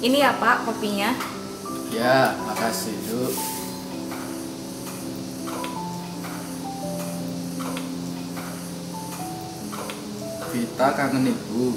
Ini ya Pak kopinya. Ya, makasih, Duk. Vita kangen ibu.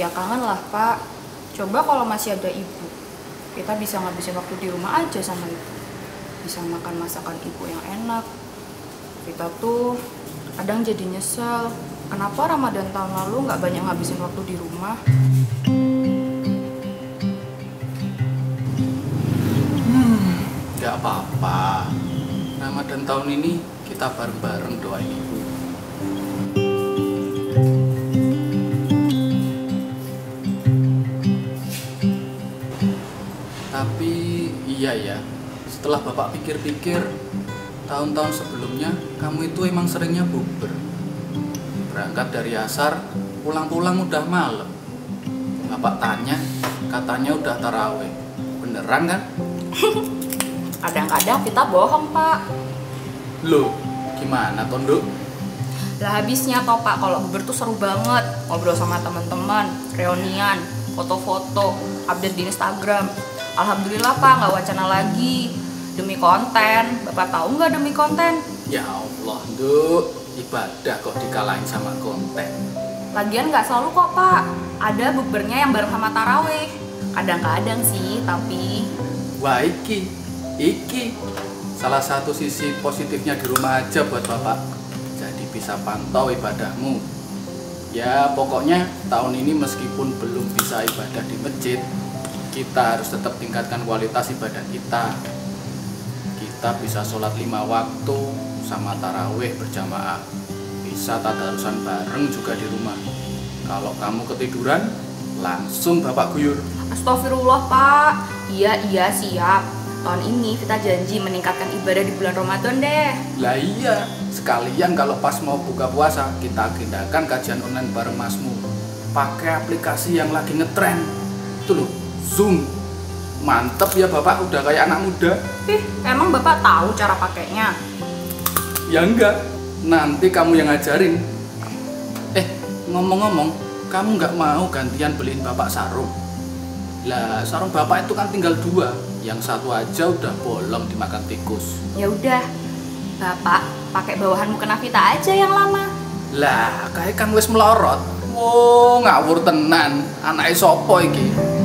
Ya kangen lah Pak. Coba kalau masih ada ibu, kita bisa ngabisin waktu di rumah aja sama ibu. Bisa makan masakan ibu yang enak. Kita tuh kadang jadi nyesel. Kenapa Ramadan tahun lalu nggak banyak ngabisin waktu di rumah? Gak apa-apa. Ramadan tahun ini kita bareng-bareng doain ibu. Tapi iya ya, setelah bapak pikir-pikir, tahun-tahun sebelumnya kamu itu emang seringnya bukber. Berangkat dari asar, pulang-pulang udah malam. Bapak tanya, katanya udah taraweh. Beneran kan? Kadang-kadang kita bohong Pak. Loh, gimana Tonduk? Lah habisnya toh Pak, kalau bubur tuh seru banget. Ngobrol sama teman-teman, reunian, foto-foto, update di Instagram. Alhamdulillah Pak, nggak wacana lagi. Demi konten, Bapak tahu nggak demi konten? Ya Allah, Nduk. Ibadah kok dikalahin sama konten. Lagian nggak selalu kok Pak. Ada bukbernya yang bareng sama taraweh. Kadang-kadang sih, tapi Wah, iki. Iki. Salah satu sisi positifnya di rumah aja buat Bapak. Jadi bisa pantau ibadahmu. Ya, pokoknya tahun ini meskipun belum bisa ibadah di masjid, kita harus tetap tingkatkan kualitas ibadah kita. Kita bisa sholat lima waktu sama taraweh berjamaah. Bisa tadarusan bareng juga di rumah. Kalau kamu ketiduran, langsung Bapak guyur. Astagfirullah Pak. Iya iya siap. Tahun ini kita janji meningkatkan ibadah di bulan Ramadan deh. Lah iya, sekalian kalau pas mau buka puasa, kita agendakan kajian online bareng Masmu. Pakai aplikasi yang lagi ngetren. Itu loh, Zoom. Mantep ya Bapak, udah kayak anak muda. Ih, emang Bapak tahu cara pakainya? Ya enggak, nanti kamu yang ngajarin. Eh, ngomong-ngomong, kamu nggak mau gantian beliin Bapak sarung? Lah, sarung Bapak itu kan tinggal dua. Yang satu aja udah bolong dimakan tikus. Ya udah, Bapak pakai bawahan mukena Vita aja yang lama. Lah, kayak kan wis melorot. Wow, ngawur tenan. Anake sopo iki?